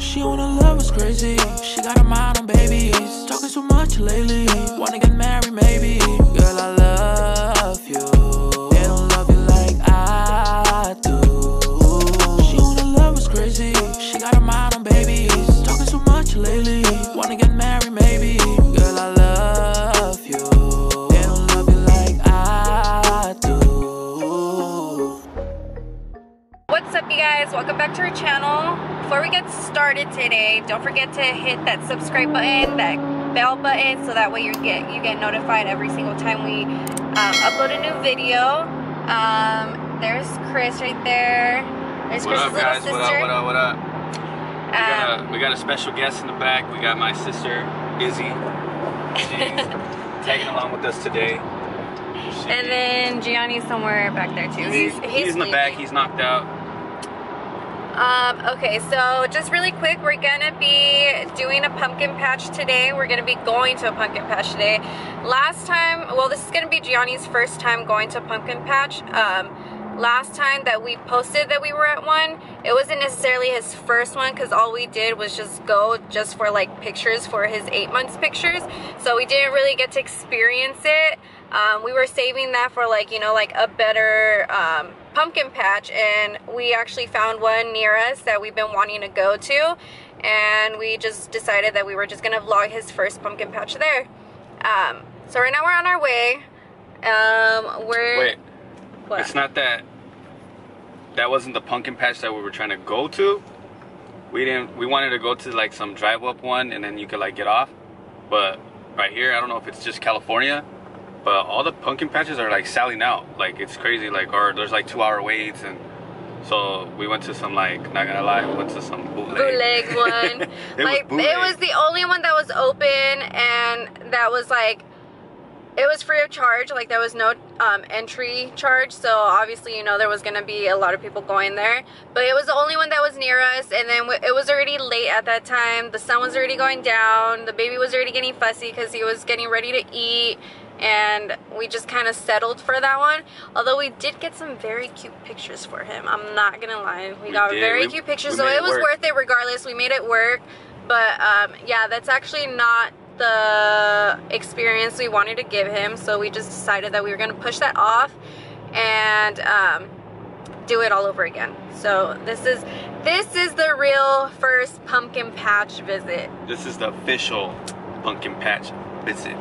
She wanna love us crazy. She got her mind on babies. Talking so much lately. Wanna get married, maybe. Girl, I guys? Welcome back to our channel. Before we get started today, don't forget to hit that subscribe button, that bell button, so that way you get you get notified every single time we um, upload a new video. Um, there's Chris right there. There's What Chris's up, guys? little What sister. up? What up? What up? We got, Um, a, we got a special guest in the back. We got my sister, Izzy. She's tagging along with us today. She- and then Gionni's somewhere back there too. He's he's, he's in the back. He's knocked out. Um, okay, so just really quick, we're gonna be doing a pumpkin patch today. We're gonna be going to a pumpkin patch today. Last time, well, this is gonna be Gionni's first time going to a pumpkin patch. Um, last time that we posted that we were at one, it wasn't necessarily his first one because all we did was just go just for like pictures for his eight months pictures. So we didn't really get to experience it. Um, we were saving that for like, you know, like a better um, pumpkin patch and we actually found one near us that we've been wanting to go to and we just decided that we were just gonna vlog his first pumpkin patch there. Um, so right now we're on our way. Um, we're Wait, what? it's not that. That wasn't the pumpkin patch that we were trying to go to. We didn't. We wanted to go to like some drive up one, and then you could like get off. But right here, I don't know if it's just California, but all the pumpkin patches are like selling out. Like it's crazy. Like or there's like two hour waits, and so we went to some like not gonna lie, we went to some bootleg. bootleg one. it like was bootleg. it was the only one that was open and that was like it was free of charge. Like there was no um, entry charge, so obviously you know there was gonna be a lot of people going there. But it was the only one that was near us, and then it was already late at that time. The sun was already going down. The baby was already getting fussy because he was getting ready to eat. And we just kind of settled for that one. Although we did get some very cute pictures for him. I'm not gonna lie. We, We got did. very We- cute pictures, so it it was work. worth it regardless. We made it work. But um, yeah, that's actually not the experience we wanted to give him. So we just decided that we were going to push that off and um, do it all over again. So this is this is the real first pumpkin patch visit. This is the official pumpkin patch visit,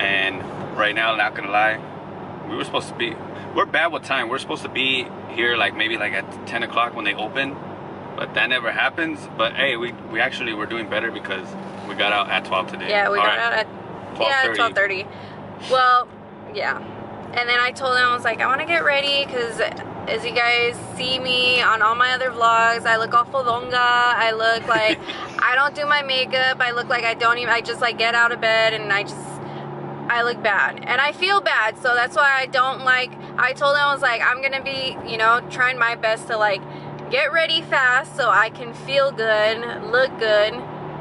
and right now, not gonna lie, we were supposed to be. We're bad with time. We're supposed to be here like maybe like at 10 o'clock when they open, but that never happens. But hey, we we actually were doing better because we got out at 12 today. Yeah, we All got right. out at yeah 12:30. twelve thirty. Well, yeah. And then I told him I was like, I want to get ready because as you guys see me on all my other vlogs, I look all fodonga. I look like I don't do my makeup. I look like I don't even. I just like get out of bed and I just I look bad and I feel bad. So that's why I don't like. I told him I was like, I'm gonna be, you know, trying my best to like get ready fast so I can feel good, look good,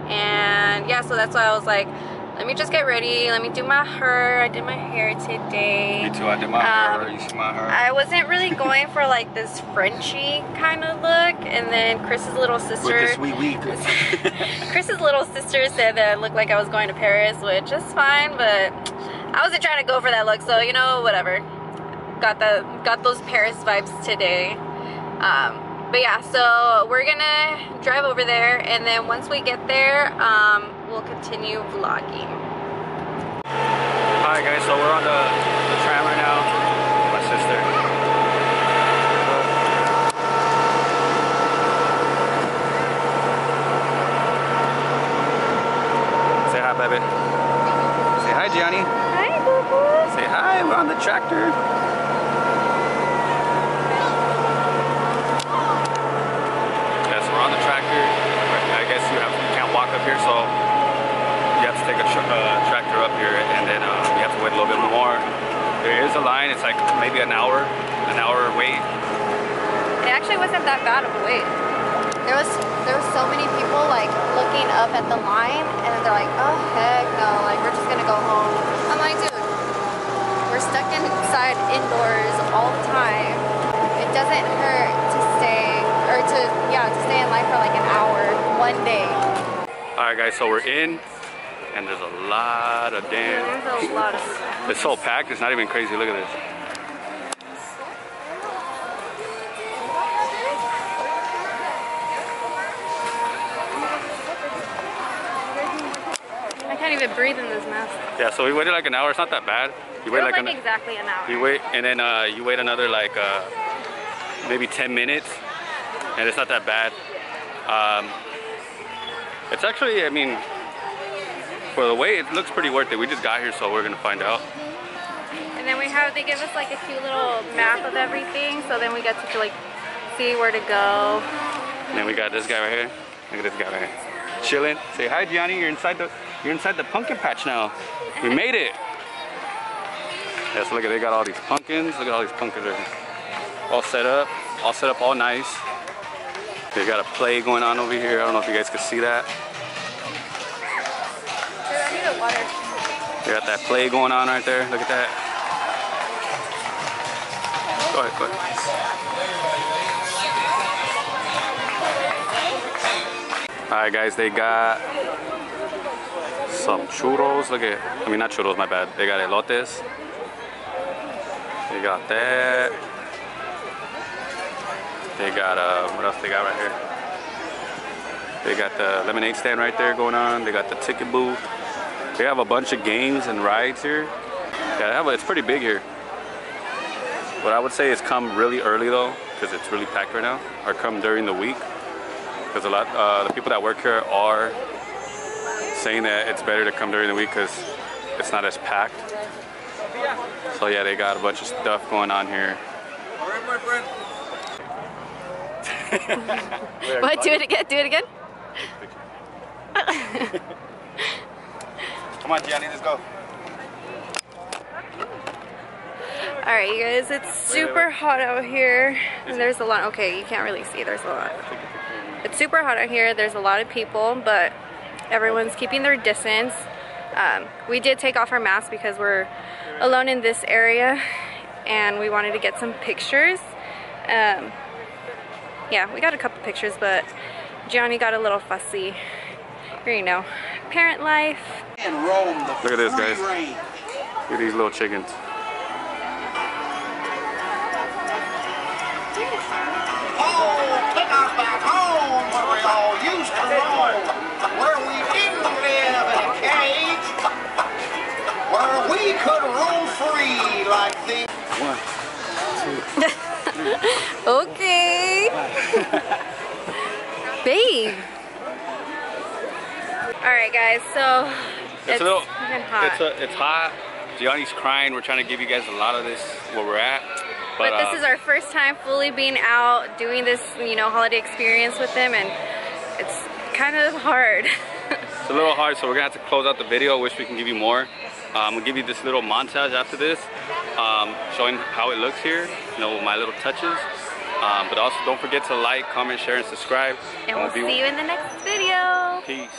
and yeah. So that's why I was like, let me just get ready. Let me do my hair. I did my hair today. Me too. I did my Um, hair. You see my hair. I wasn't really going for like this Frenchy kind of look, and then Chris's little with sister. wee wee. Chris's little sister said that it looked like I was going to Paris, which is fine, but I wasn't trying to go for that look, so you know, whatever. Got the got those Paris vibes today. Um, but yeah, so we're gonna drive over there, and then once we get there, um, we'll continue vlogging. Alright guys, so we're on the, the tram right now. My sister. Say hi, baby. Say hi, Gionni. Hi, boo boo. Say hi, we're on the tractor. Yes, we're on the tractor. I guess you have you can't walk up here, so you have to take a tr uh, tractor up here, and then uh, you have to wait a little bit more. There is a line. It's like maybe an hour, an hour wait. It actually wasn't that bad of a wait. There was there was so many people like looking up at the line and they're like, oh heck no, like we're just gonna go home. I'm like, dude, we're stuck inside indoors all the time. It doesn't hurt to stay or to yeah, to stay in line for like an hour. one day. All right, guys, so we're in, and there's a lot of damn. There's a lot of It's so packed, it's not even crazy. Look at this. I can't even breathe in this mask. Yeah, so we waited like an hour. It's not that bad. You wait like, like an, exactly an hour. you wait, and then uh, you wait another like uh, maybe 10 minutes, and it's not that bad. Um, it's actually, I mean, for the wait, it looks pretty worth it. We just got here, so we're gonna find out. And then we have, they give us like a cute little map of everything. So then we get to like see where to go. And then we got this guy right here. Look at this guy right here. Chilling. Say hi, Gionni. You're inside the you're inside the pumpkin patch now. We made it. Yeah, so look at they got all these pumpkins. Look at all these pumpkins right here. All set up. All set up all nice. They got a play going on over here. I don't know if you guys can see that. Water. They got that play going on right there. Look at that. Go ahead, go ahead. All right, guys, they got some churros. Look at, I mean, not churros, my bad. They got elotes. They got that. They got, uh, what else they got right here? They got the lemonade stand right there going on. They got the ticket booth. They have a bunch of games and rides here. Yeah, have a, it's pretty big here. What I would say is come really early though, because it's really packed right now, or come during the week. Because a lot, uh, the people that work here are saying that it's better to come during the week because it's not as packed. So yeah, they got a bunch of stuff going on here. What? Do it again. Do it again. Come on, Gionni, let's go. All right, you guys. It's super hot out here. And there's a lot. Okay, you can't really see. There's a lot. It's super hot out here. There's a lot of people, but everyone's keeping their distance. Um, we did take off our masks because we're alone in this area, and we wanted to get some pictures. Um, yeah, we got a couple pictures, but Gionni got a little fussy. Here you know, parent life. and roam the Look at this, guys. range. Look at these little chickens. Oh, take us back home where we all used to roam, where we didn't live in a cage, where we could roam free like the Okay. Babe. All right, guys. So It's, a little, hot. it's a, it's hot. Gionni's crying. We're trying to give you guys a lot of this where we're at. but uh, this is our first time fully being out doing this, you know, holiday experience with them, and it's kind of hard. It's a little hard, so we're gonna have to close out the video. I Wish we can give you more. Um, we'll give you this little montage after this, um, showing how it looks here, you know, my little touches. Um, but also, don't forget to like, comment, share, and subscribe. and we'll see you in the next video. Peace.